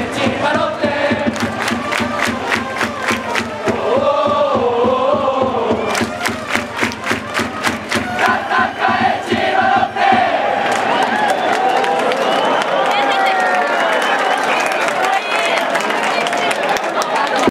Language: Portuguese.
Sete para